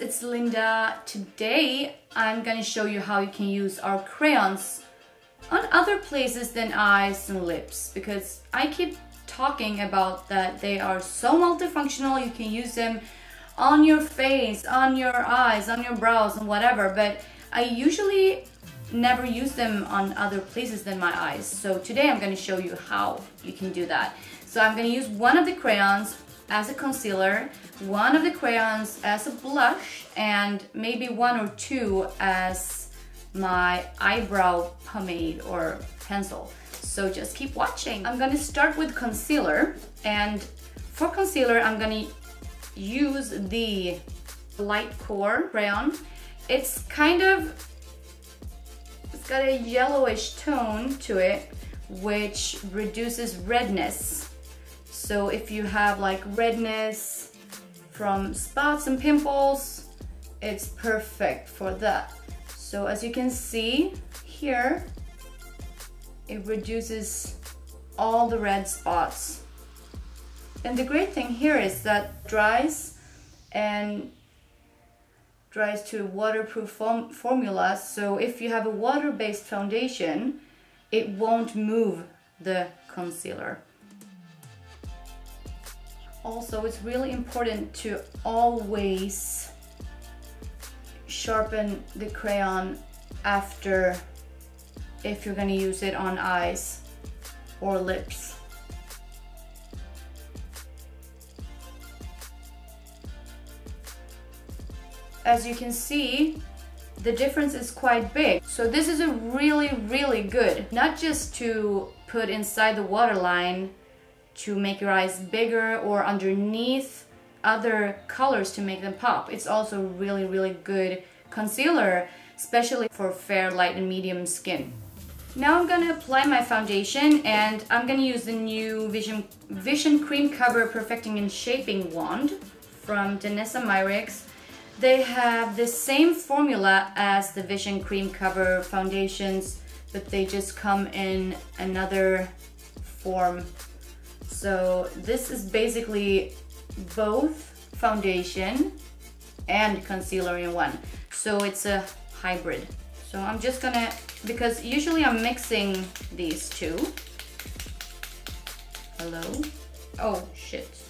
it's Linda. Today I'm gonna show you how you can use our crayons on other places than eyes and lips because I keep talking about that they are so multifunctional you can use them on your face, on your eyes, on your brows and whatever but I usually never use them on other places than my eyes so today I'm going to show you how you can do that. So I'm going to use one of the crayons as a concealer, one of the crayons as a blush, and maybe one or two as my eyebrow pomade or pencil. So just keep watching. I'm gonna start with concealer, and for concealer, I'm gonna use the light core crayon. It's kind of, it's got a yellowish tone to it, which reduces redness so if you have like redness from spots and pimples, it's perfect for that. So as you can see here, it reduces all the red spots. And the great thing here is that dries and dries to waterproof form formula. So if you have a water-based foundation, it won't move the concealer. Also, it's really important to always sharpen the crayon after if you're gonna use it on eyes or lips. As you can see, the difference is quite big. So this is a really, really good, not just to put inside the waterline to make your eyes bigger or underneath other colors to make them pop. It's also really, really good concealer, especially for fair, light, and medium skin. Now I'm gonna apply my foundation and I'm gonna use the new Vision, Vision Cream Cover Perfecting and Shaping Wand from Danessa Myricks. They have the same formula as the Vision Cream Cover foundations, but they just come in another form so this is basically both foundation and concealer in one. So it's a hybrid. So I'm just gonna, because usually I'm mixing these two. Hello? Oh, shit.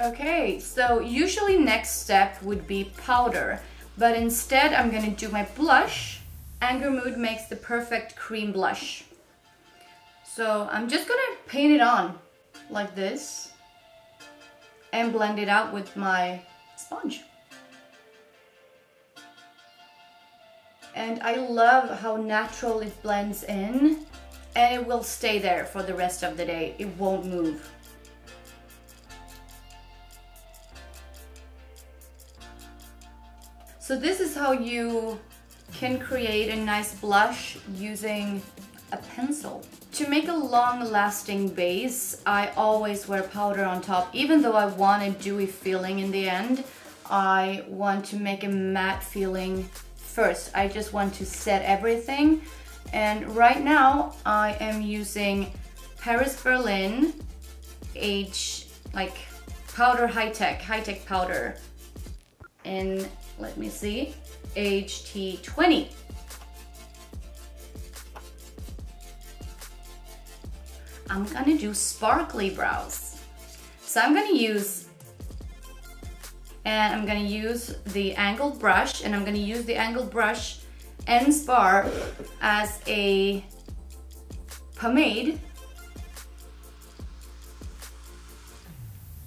Okay, so usually next step would be powder, but instead I'm gonna do my blush. Anger Mood makes the perfect cream blush. So I'm just gonna paint it on like this and blend it out with my sponge. And I love how natural it blends in and it will stay there for the rest of the day. It won't move. So this is how you can create a nice blush using a pencil. To make a long-lasting base, I always wear powder on top. Even though I want a dewy feeling in the end, I want to make a matte feeling first. I just want to set everything. And right now, I am using Paris Berlin H, like powder high-tech, high-tech powder in let me see, HT20. I'm gonna do sparkly brows. So I'm gonna use, and I'm gonna use the angled brush, and I'm gonna use the angled brush and spar as a pomade.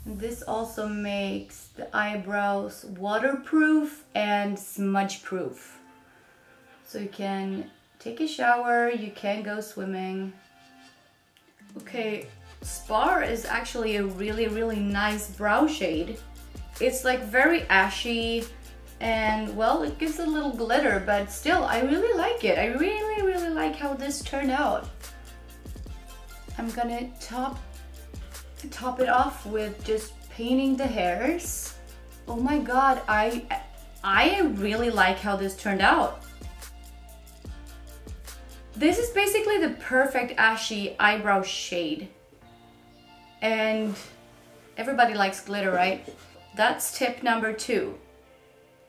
This also makes the eyebrows waterproof and smudge proof. So you can take a shower, you can go swimming. Okay, Spar is actually a really, really nice brow shade. It's like very ashy and well, it gives a little glitter, but still, I really like it. I really, really like how this turned out. I'm gonna top, top it off with just painting the hairs. Oh my god, I, I really like how this turned out. This is basically the perfect ashy eyebrow shade. And everybody likes glitter, right? That's tip number two.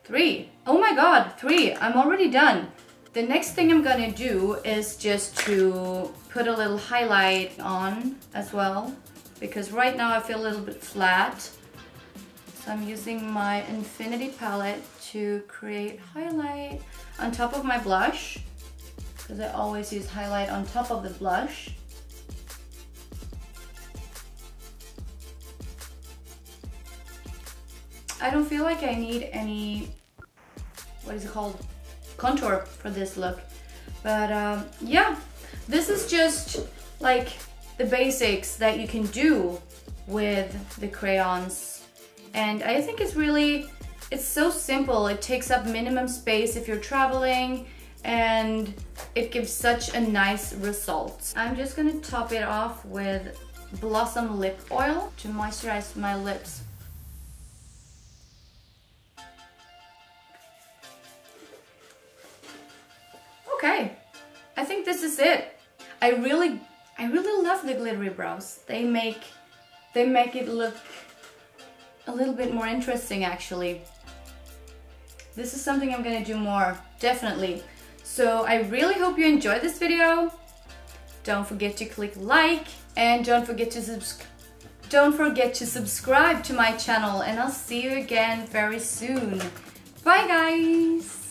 Three. Oh my god, three. I'm already done. The next thing I'm gonna do is just to put a little highlight on as well because right now I feel a little bit flat. So I'm using my Infinity palette to create highlight on top of my blush because I always use highlight on top of the blush. I don't feel like I need any, what is it called? Contour for this look. But um, yeah, this is just like the basics that you can do with the crayons. And I think it's really, it's so simple. It takes up minimum space if you're traveling and it gives such a nice result. I'm just gonna top it off with Blossom Lip Oil to moisturize my lips. Okay, I think this is it. I really, I really love the glittery brows. They make, they make it look a little bit more interesting actually. This is something I'm gonna do more, definitely. So I really hope you enjoyed this video. Don't forget to click like and don't forget to subscribe don't forget to subscribe to my channel and I'll see you again very soon. Bye guys!